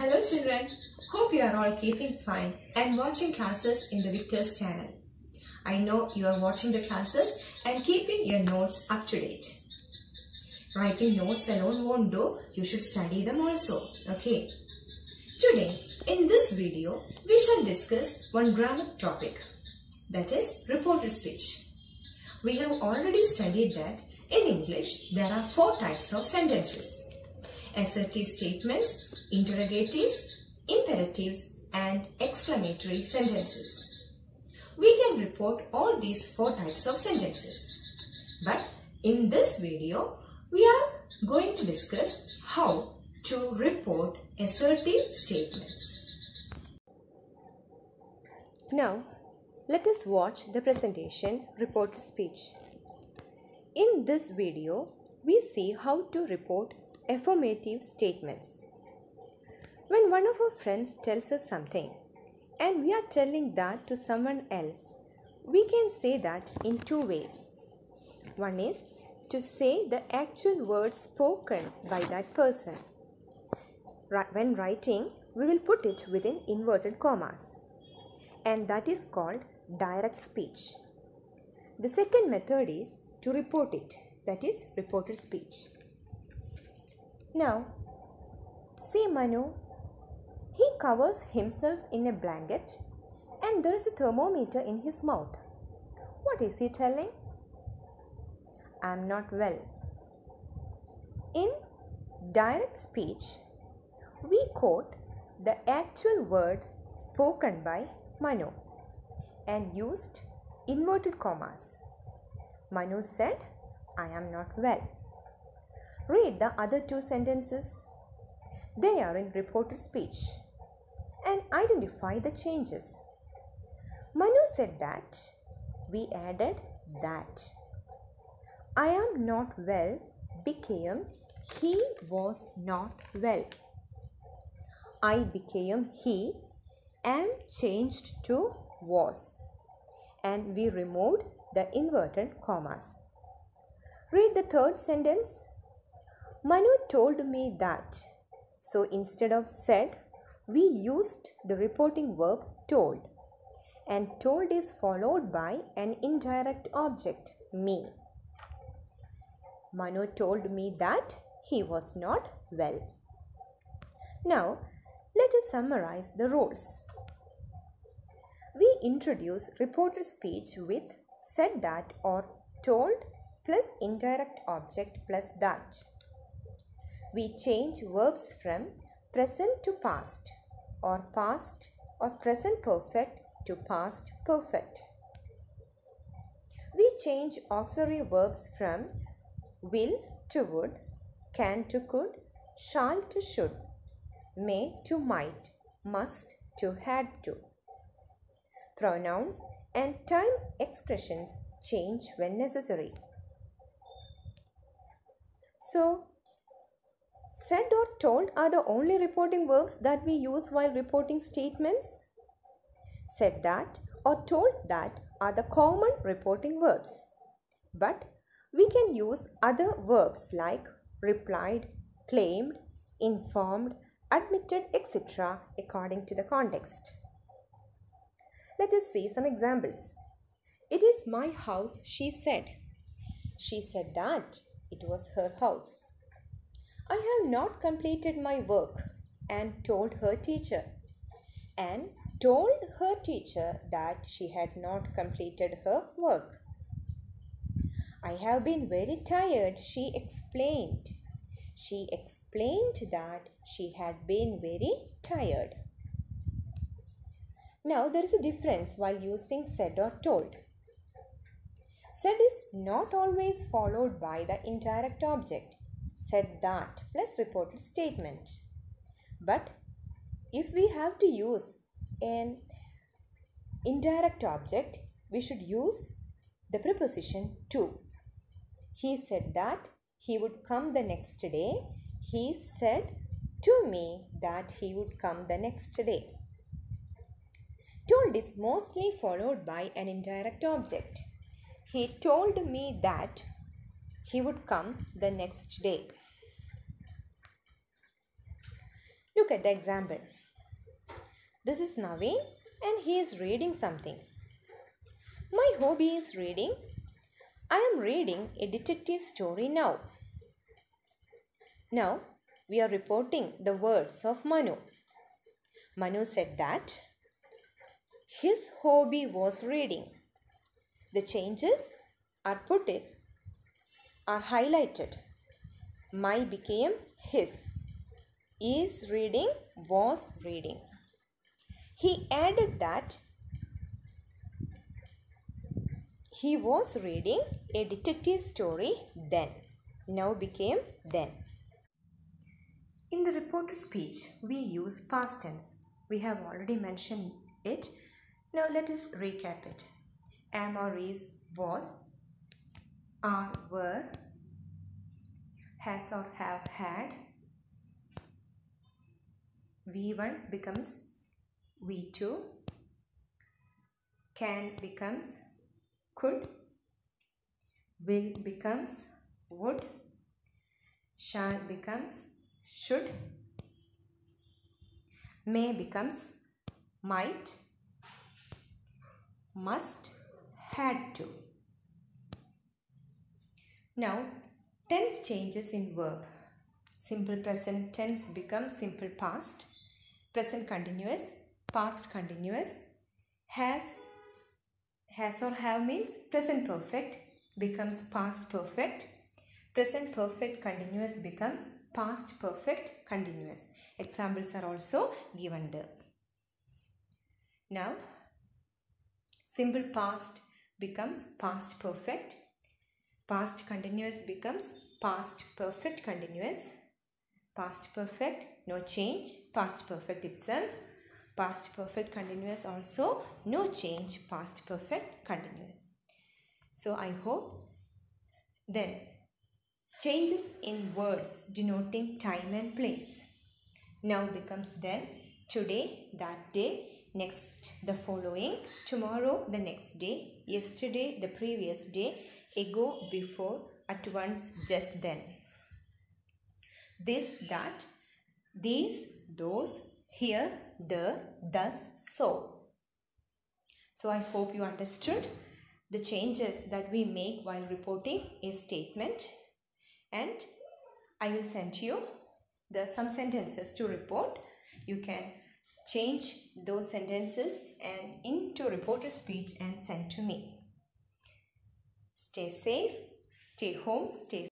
Hello children, hope you are all keeping fine and watching classes in the Victers channel. I know you are watching the classes and keeping your notes up to date. Writing notes alone won't do, you should study them also, okay? Today, in this video, we shall discuss one grammar topic, that is reported speech. We have already studied that in English there are four types of sentences. Assertive statements, interrogatives, imperatives and exclamatory sentences. We can report all these four types of sentences. But in this video, we are going to discuss how to report assertive statements. Now, let us watch the presentation report speech. In this video, we see how to report affirmative statements. When one of our friends tells us something and we are telling that to someone else, we can say that in two ways. One is to say the actual words spoken by that person. When writing, we will put it within inverted commas, and that is called direct speech. The second method is to report it, that is reported speech. Now, see Manu, he covers himself in a blanket and there is a thermometer in his mouth. What is he telling? I am not well. In direct speech, we quote the actual words spoken by Manu and used inverted commas. Manu said, I am not well. Read the other two sentences. They are in reported speech and identify the changes. Manu said that. We added that. I am not well became he was not well. I became he am changed to was and we removed the inverted commas. Read the third sentence. Manu told me that. So instead of said, we used the reporting verb told. And told is followed by an indirect object, me. Manu told me that he was not well. Now, let us summarize the roles. We introduce reported speech with said that or told plus indirect object plus that. We change verbs from present to past or past or present perfect to past perfect. We change auxiliary verbs from will to would, can to could, shall to should, may to might, must to had to. Pronouns and time expressions change when necessary. So, said or told are the only reporting verbs that we use while reporting statements. Said that or told that are the common reporting verbs. But we can use other verbs like replied, claimed, informed, admitted, etc. according to the context. Let us see some examples. It is my house, she said. She said that it was her house. I have not completed my work and told her teacher and told her teacher that she had not completed her work. I have been very tired, she explained. She explained that she had been very tired. Now there is a difference while using said or told. Said is not always followed by the indirect object said that plus reported statement. But if we have to use an indirect object, we should use the preposition to. He said that he would come the next day. He said to me that he would come the next day. Told is mostly followed by an indirect object. He told me that he would come the next day. Look at the example. This is Naveen and he is reading something. My hobby is reading. I am reading a detective story now. Now we are reporting the words of Manu. Manu said that his hobby was reading. The changes are put in, are highlighted. My became his. Is reading, was reading. He added that he was reading a detective story then. Now became then. In the reporter speech, we use past tense. We have already mentioned it. Now let us recap it. Am or is was, are were, has or have had. V1 becomes V2. Can becomes could. Will becomes would. Shall becomes should. May becomes might. Must had to. Now, tense changes in verb. Simple present tense becomes simple past. Present continuous, past continuous. Has, has or have means present perfect becomes past perfect. Present perfect continuous becomes past perfect continuous. Examples are also given there. Now, simple past becomes past perfect. Past continuous becomes past perfect continuous. Past perfect, no change. Past perfect itself. Past perfect continuous also, no change. Past perfect continuous. So I hope then changes in words denoting time and place now becomes then today that day next the following tomorrow the next day yesterday the previous day ago before at once just then this that these those here the thus so. So i hope you understood the changes that we make while reporting a statement. And i will send you the some sentences to report. You can change those sentences and into reporter speech and send to me. Stay safe stay home stay